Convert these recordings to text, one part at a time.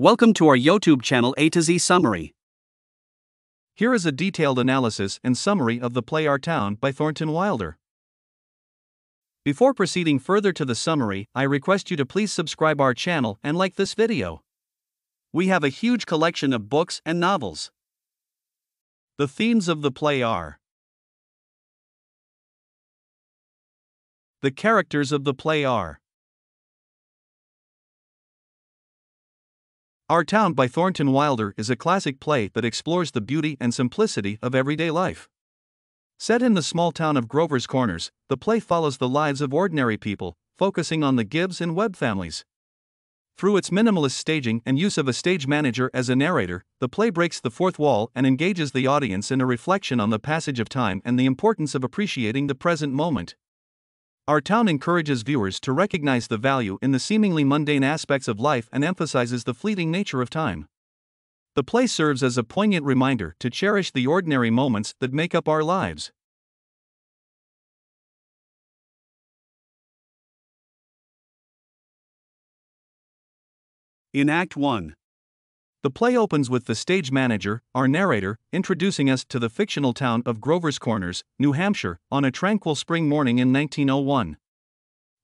Welcome to our YouTube channel A to Z Summary. Here is a detailed analysis and summary of the play Our Town by Thornton Wilder. Before proceeding further to the summary, I request you to please subscribe our channel and like this video. We have a huge collection of books and novels. The themes of the play are The characters of the play are Our Town by Thornton Wilder is a classic play that explores the beauty and simplicity of everyday life. Set in the small town of Grover's Corners, the play follows the lives of ordinary people, focusing on the Gibbs and Webb families. Through its minimalist staging and use of a stage manager as a narrator, the play breaks the fourth wall and engages the audience in a reflection on the passage of time and the importance of appreciating the present moment. Our town encourages viewers to recognize the value in the seemingly mundane aspects of life and emphasizes the fleeting nature of time. The play serves as a poignant reminder to cherish the ordinary moments that make up our lives. In Act 1, The play opens with the stage manager, our narrator, introducing us to the fictional town of Grover's Corners, New Hampshire, on a tranquil spring morning in 1901.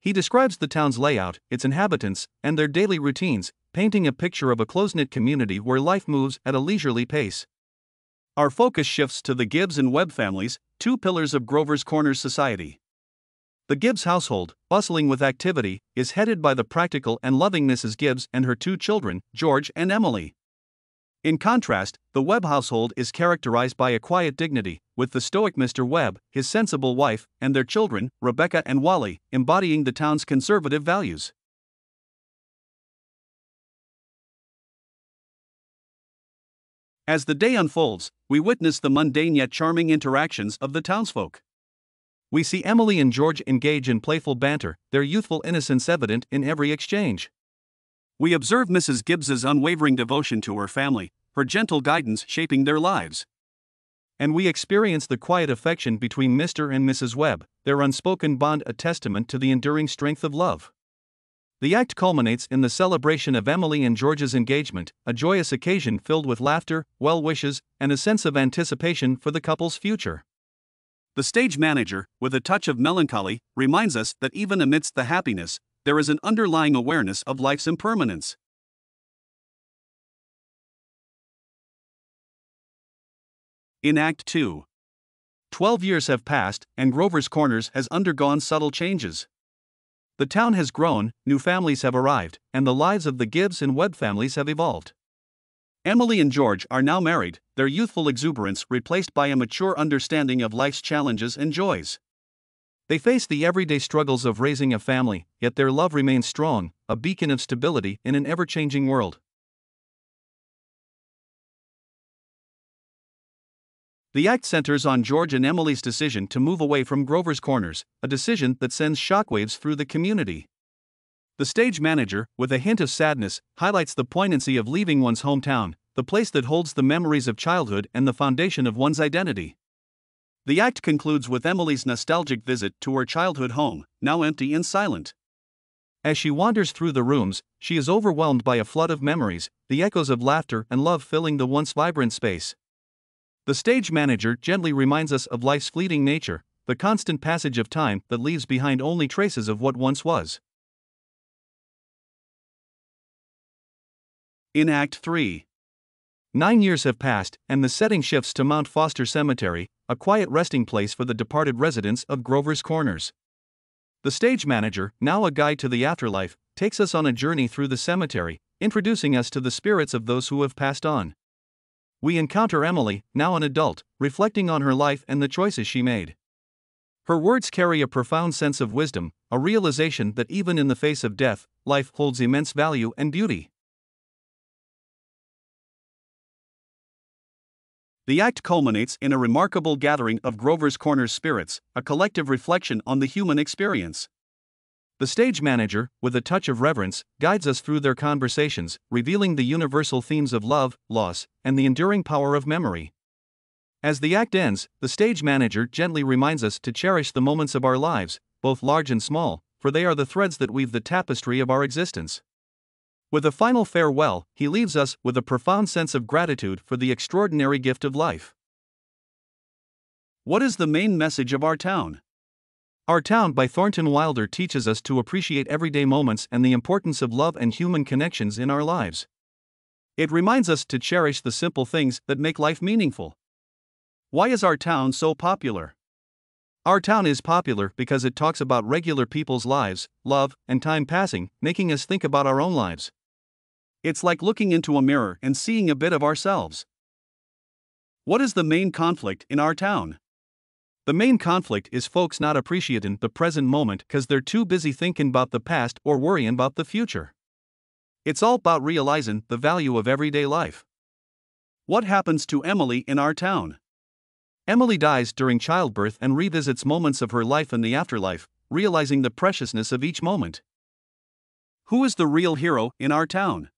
He describes the town's layout, its inhabitants, and their daily routines, painting a picture of a close knit community where life moves at a leisurely pace. our focus shifts to the Gibbs and Webb families, two pillars of Grover's Corners society. The Gibbs household, bustling with activity, is headed by the practical and loving Mrs. Gibbs and her two children, George and Emily. In contrast, the Webb household is characterized by a quiet dignity, with the stoic Mr. Webb, his sensible wife, and their children, Rebecca and Wally, embodying the town's conservative values. As the day unfolds, we witness the mundane yet charming interactions of the townsfolk. We see Emily and George engage in playful banter, their youthful innocence evident in every exchange. We observe Mrs. Gibbs's unwavering devotion to her family, her gentle guidance shaping their lives. And we experience the quiet affection between Mr. and Mrs. Webb, their unspoken bond a testament to the enduring strength of love. The act culminates in the celebration of Emily and George's engagement, a joyous occasion filled with laughter, well wishes, and a sense of anticipation for the couple's future. The stage manager, with a touch of melancholy, reminds us that even amidst the happiness, there is an underlying awareness of life's impermanence. In Act 2, Twelve years have passed, and Grover's Corners has undergone subtle changes. The town has grown, new families have arrived, and the lives of the Gibbs and Webb families have evolved. Emily and George are now married, their youthful exuberance replaced by a mature understanding of life's challenges and joys. They face the everyday struggles of raising a family, yet their love remains strong, a beacon of stability in an ever changing world. The act centers on George and Emily's decision to move away from Grover's Corners, a decision that sends shockwaves through the community. The stage manager, with a hint of sadness, highlights the poignancy of leaving one's hometown, the place that holds the memories of childhood and the foundation of one's identity. The act concludes with Emily's nostalgic visit to her childhood home, now empty and silent. As she wanders through the rooms, she is overwhelmed by a flood of memories, the echoes of laughter and love filling the once vibrant space. The stage manager gently reminds us of life's fleeting nature, the constant passage of time that leaves behind only traces of what once was. In Act 3, Nine years have passed, and the setting shifts to Mount Foster Cemetery, a quiet resting place for the departed residents of Grover's Corners. The stage manager, now a guide to the afterlife, takes us on a journey through the cemetery, introducing us to the spirits of those who have passed on. We encounter Emily, now an adult, reflecting on her life and the choices she made. Her words carry a profound sense of wisdom, a realization that even in the face of death, life holds immense value and beauty. the act culminates in a remarkable gathering of Grover's Corners spirits, a collective reflection on the human experience. The stage manager, with a touch of reverence, guides us through their conversations, revealing the universal themes of love, loss, and the enduring power of memory. As the act ends, the stage manager gently reminds us to cherish the moments of our lives, both large and small, for they are the threads that weave the tapestry of our existence. With a final farewell, he leaves us with a profound sense of gratitude for the extraordinary gift of life. What is the main message of our town? Our Town by Thornton Wilder teaches us to appreciate everyday moments and the importance of love and human connections in our lives. It reminds us to cherish the simple things that make life meaningful. Why is our town so popular? Our town is popular because it talks about regular people's lives, love, and time passing, making us think about our own lives. It's like looking into a mirror and seeing a bit of ourselves. What is the main conflict in our town? The main conflict is folks not appreciating the present moment because they're too busy thinking about the past or worrying about the future. It's all about realizing the value of everyday life. What happens to Emily in our town? Emily dies during childbirth and revisits moments of her life in the afterlife, realizing the preciousness of each moment. Who is the real hero in our town?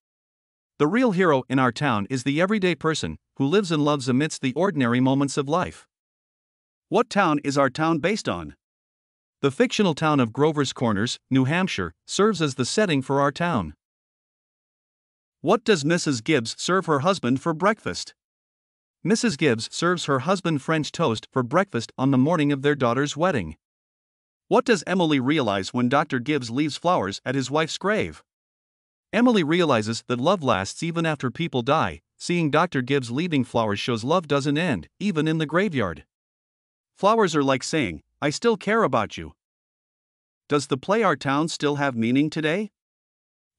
The real hero in our town is the everyday person who lives and loves amidst the ordinary moments of life. What town is our town based on? The fictional town of Grover's Corners, New Hampshire, serves as the setting for our town. What does Mrs. Gibbs serve her husband for breakfast? Mrs. Gibbs serves her husband French toast for breakfast on the morning of their daughter's wedding. What does Emily realize when Dr. Gibbs leaves flowers at his wife's grave? Emily realizes that love lasts even after people die. Seeing Dr. Gibbs leaving flowers shows love doesn't end, even in the graveyard. Flowers are like saying, I still care about you. Does the play Our Town still have meaning today?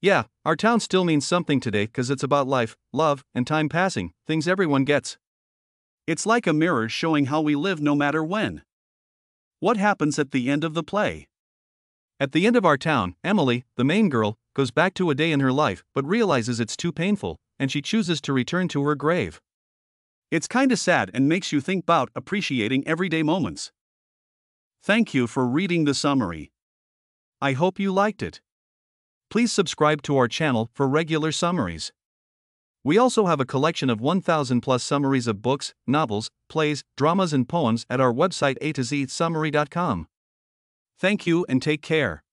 Yeah, our town still means something today because it's about life, love, and time passing, things everyone gets. It's like a mirror showing how we live no matter when. What happens at the end of the play? At the end of our town, Emily, the main girl, goes back to a day in her life but realizes it's too painful, and she chooses to return to her grave. It's kinda sad and makes you think about appreciating everyday moments. Thank you for reading the summary. I hope you liked it. Please subscribe to our channel for regular summaries. We also have a collection of 1000 plus summaries of books, novels, plays, dramas, and poems at our website a to z summary.com. Thank you and take care.